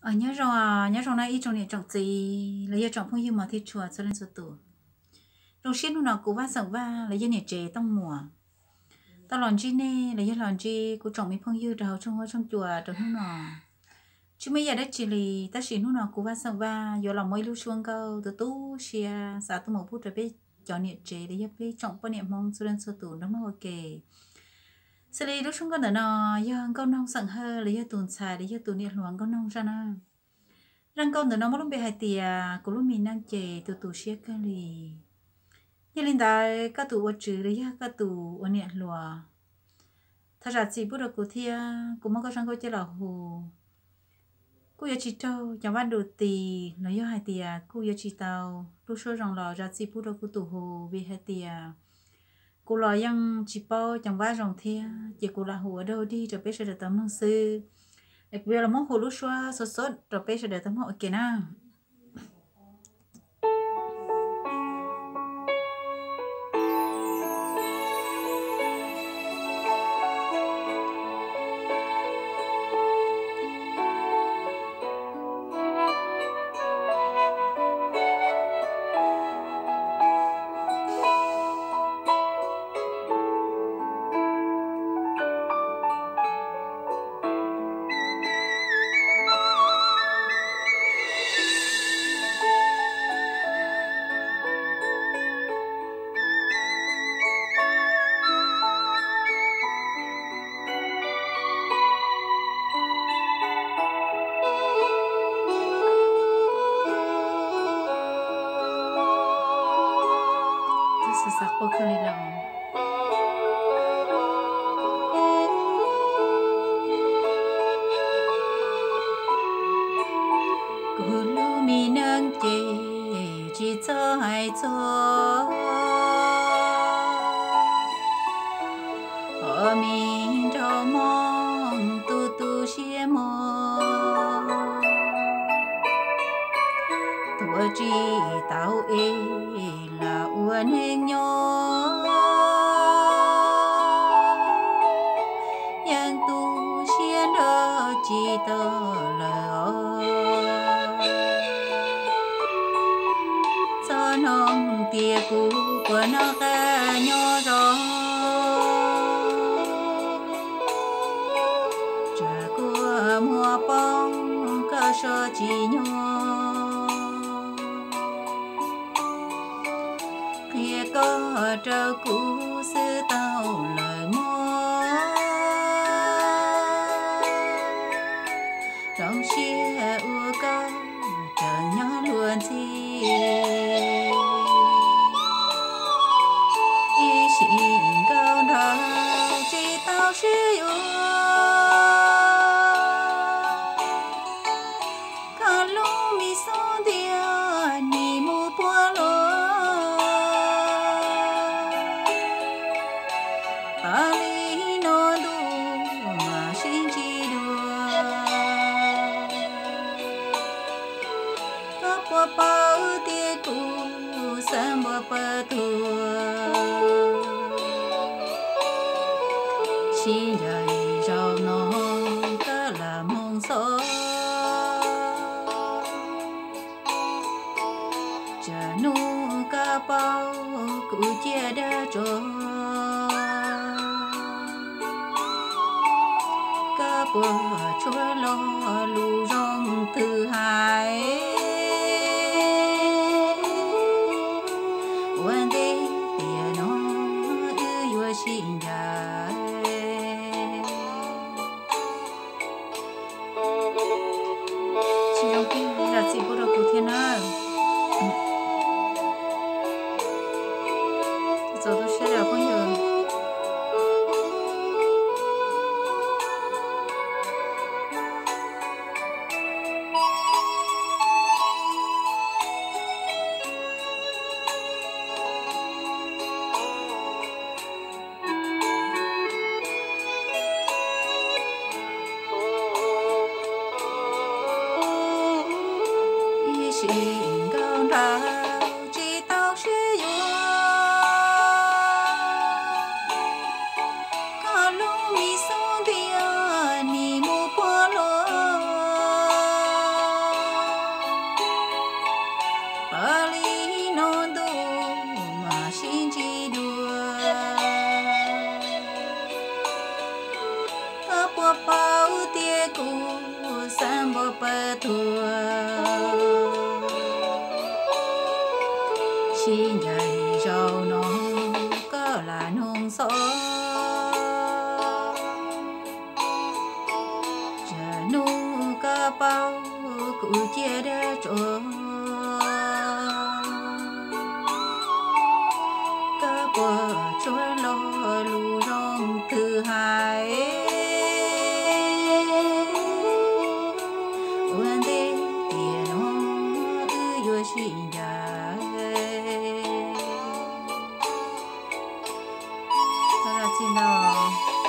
ở nhớ rồi nhớ rồi này ít trong này trọng gì là giờ trọng phong yêu mà thì chùa cho lên số tử. Rồi tiên lúc nào cũng va sợ va là giờ nhiệt chế tông mùa. Ta lòn chi nè là giờ lòn chi của trọng mấy phong yêu đầu trong hoa trong chùa trong lúc nào. Chứ mấy giờ đấy chỉ là ta chỉ lúc nào cũng va sợ va giờ lòng mấy lưu xuống câu từ tu xia xã tu một phút rồi biết cho nhiệt chế để giờ biết trọng quan niệm mong cho lên số tử nó mới ok xử lý lúc chúng con ở nó giờ con nông sẵn hơ lấy giờ tuần xài lấy giờ tuần điện loạn con nông ra nè răng con ở nó mất lúc bị hai tiề, của lúc mình đang chè từ từ xe cái gì như linh đại các tụ ở chữ lấy giờ các tụ ở điện loạn thật ra chỉ bữa đầu của thia cũng mất có sang coi chơi là hồ cô giờ chỉ trâu chẳng bắt được tì nói giờ hai tiề, cô giờ chỉ tàu lúc số rằng lò ra chỉ bữa đầu của tụ hồ bị hai tiề cô lo yang chỉ bao chẳng vá rồng thia, chỉ cô là hồ ở đâu đi rồi bây giờ để tấm năng sư. Để bây giờ là món hồ lúc xóa sốt sốt rồi bây giờ để tấm hội kia nào. Sự sắc của khơi lòng cô lu mi nâng chê chỉ cho hai cho mình trâu mong tu tu xie mong tua chỉ tao ê là uốn hình nhỏ tu xie đỡ chỉ tơ lỡ cho nông tia cũ của nó ca nhỏ rồi trả của mùa bóng cơ sở chỉ nhỏ có trâu cũ sư tao lời mơ trong chia ua có chờ nhau luôn chi. Y xin cao đó, chỉ tao sẽ ua ta bao tia cu sam bua pa tua xin dạy cho nó cả là mong số cha nu ca bao cụ chia đa cho ca bờ chúa lo lù rong từ hải vào chỉ tao sẽ có lúc mi số thì ni mu po lo ba li no do mà xin chỉ đùa ta san bo pa thua chi nhảy rau nó cỡ là nung gió chờ nu có bao cụ chia để cho có bờ trôi lo lù rong thứ hai. Thật là xin